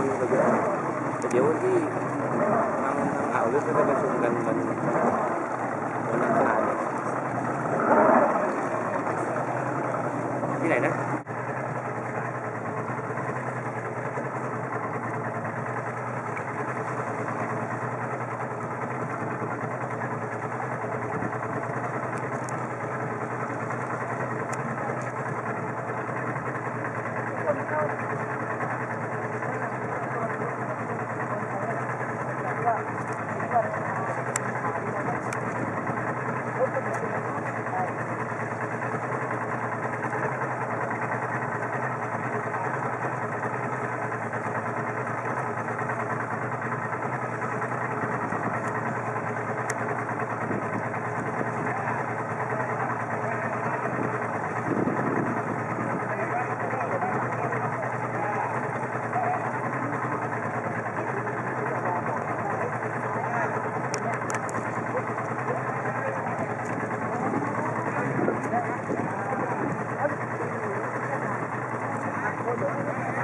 Jadi ang ang awit na talaga sundan man. Walang kahalan. Pinay na? Obrigado.